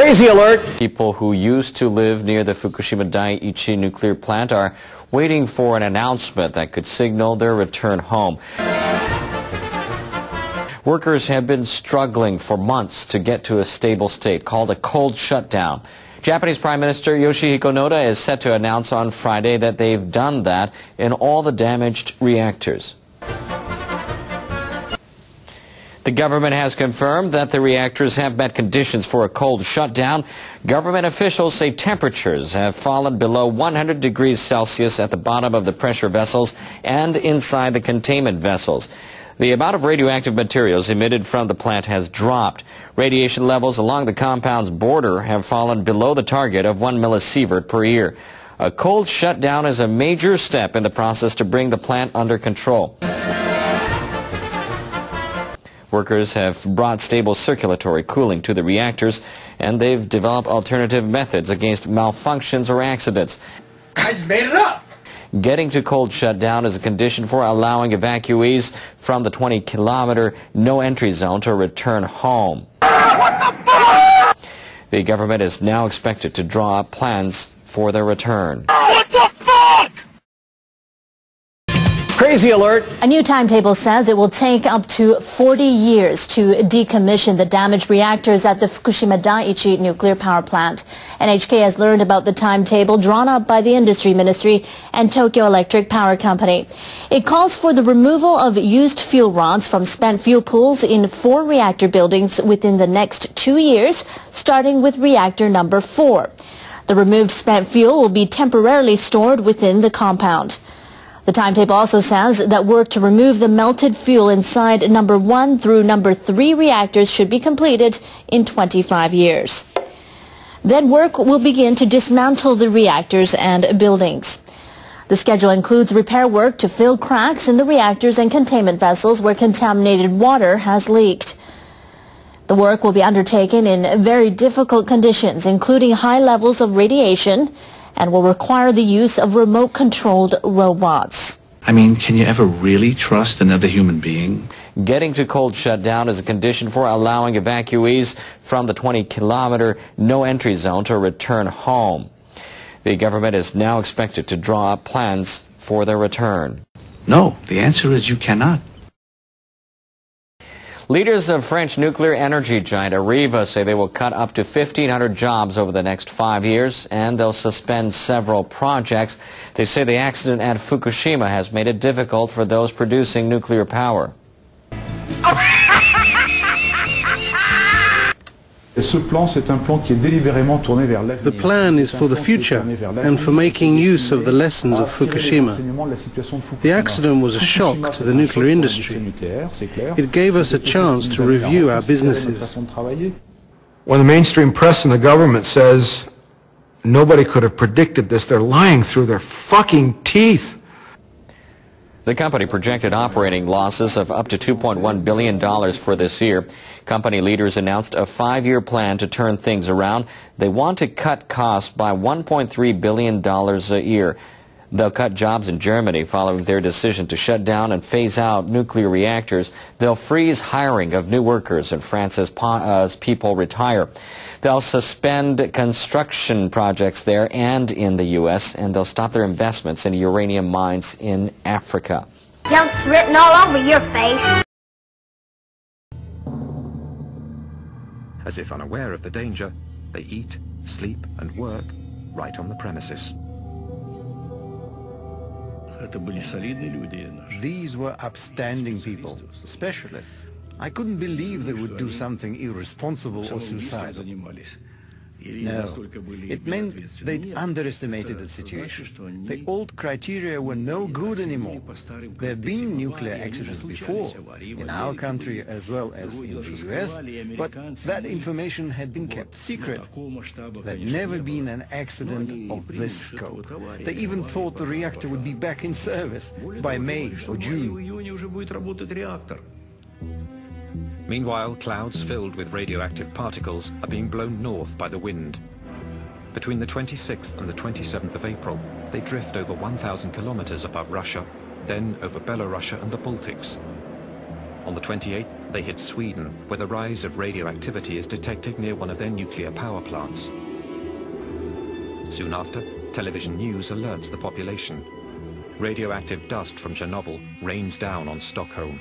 Crazy alert! People who used to live near the Fukushima Daiichi nuclear plant are waiting for an announcement that could signal their return home. Workers have been struggling for months to get to a stable state called a cold shutdown. Japanese Prime Minister Yoshihiko Noda is set to announce on Friday that they've done that in all the damaged reactors. The government has confirmed that the reactors have met conditions for a cold shutdown. Government officials say temperatures have fallen below 100 degrees Celsius at the bottom of the pressure vessels and inside the containment vessels. The amount of radioactive materials emitted from the plant has dropped. Radiation levels along the compound's border have fallen below the target of 1 millisievert per year. A cold shutdown is a major step in the process to bring the plant under control. Workers have brought stable circulatory cooling to the reactors, and they've developed alternative methods against malfunctions or accidents. I just made it up! Getting to cold shutdown is a condition for allowing evacuees from the 20-kilometer no-entry zone to return home. What the fuck? The government is now expected to draw up plans for their return. What the fuck? Crazy alert! A new timetable says it will take up to 40 years to decommission the damaged reactors at the Fukushima Daiichi nuclear power plant. NHK has learned about the timetable drawn up by the Industry Ministry and Tokyo Electric Power Company. It calls for the removal of used fuel rods from spent fuel pools in four reactor buildings within the next two years, starting with reactor number four. The removed spent fuel will be temporarily stored within the compound. The timetable also says that work to remove the melted fuel inside number one through number three reactors should be completed in 25 years. Then work will begin to dismantle the reactors and buildings. The schedule includes repair work to fill cracks in the reactors and containment vessels where contaminated water has leaked. The work will be undertaken in very difficult conditions, including high levels of radiation, and will require the use of remote-controlled robots. I mean, can you ever really trust another human being? Getting to cold shutdown is a condition for allowing evacuees from the 20-kilometer no-entry zone to return home. The government is now expected to draw up plans for their return. No, the answer is you cannot. Leaders of French nuclear energy giant Areva say they will cut up to 1,500 jobs over the next five years, and they'll suspend several projects. They say the accident at Fukushima has made it difficult for those producing nuclear power. The plan is for the future and for making use of the lessons of Fukushima. The accident was a shock to the nuclear industry. It gave us a chance to review our businesses. When the mainstream press and the government says nobody could have predicted this, they're lying through their fucking teeth. The company projected operating losses of up to $2.1 billion for this year. Company leaders announced a five-year plan to turn things around. They want to cut costs by $1.3 billion a year. They'll cut jobs in Germany following their decision to shut down and phase out nuclear reactors. They'll freeze hiring of new workers in France as, as uh, people retire. They'll suspend construction projects there and in the U.S., and they'll stop their investments in uranium mines in Africa. Junk's written all over your face. As if unaware of the danger, they eat, sleep and work right on the premises. These were upstanding people, specialists. I couldn't believe they would do something irresponsible or suicidal. No, it meant they'd underestimated the situation. The old criteria were no good anymore. There have been nuclear accidents before, in our country as well as in the US, but that information had been kept secret. There'd never been an accident of this scope. They even thought the reactor would be back in service by May or June. Meanwhile, clouds filled with radioactive particles are being blown north by the wind. Between the 26th and the 27th of April, they drift over 1,000 kilometers above Russia, then over Belarusia and the Baltics. On the 28th, they hit Sweden, where the rise of radioactivity is detected near one of their nuclear power plants. Soon after, television news alerts the population. Radioactive dust from Chernobyl rains down on Stockholm.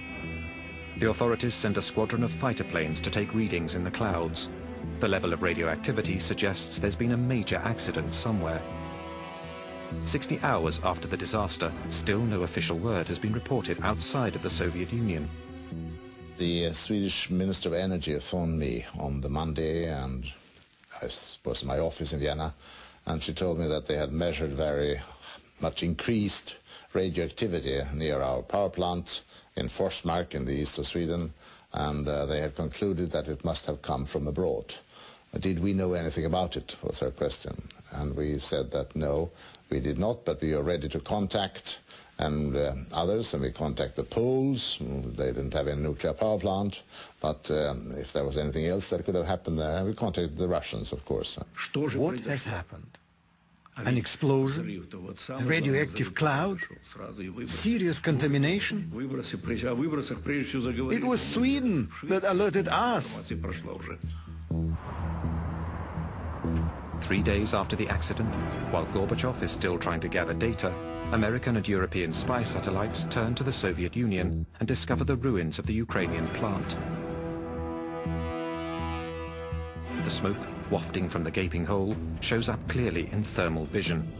The authorities send a squadron of fighter planes to take readings in the clouds. The level of radioactivity suggests there's been a major accident somewhere. 60 hours after the disaster, still no official word has been reported outside of the Soviet Union. The uh, Swedish Minister of Energy phoned me on the Monday and I was in my office in Vienna and she told me that they had measured very much increased radioactivity near our power plant in Forsmark in the east of Sweden and uh, they had concluded that it must have come from abroad. Did we know anything about it, was her question. And we said that no, we did not, but we are ready to contact and uh, others, and we contact the Poles. They didn't have any nuclear power plant, but um, if there was anything else that could have happened there, we contacted the Russians, of course. What has happened? An explosion? A radioactive cloud? Serious contamination? It was Sweden that alerted us. Three days after the accident, while Gorbachev is still trying to gather data, American and European spy satellites turn to the Soviet Union and discover the ruins of the Ukrainian plant. The smoke, wafting from the gaping hole, shows up clearly in thermal vision.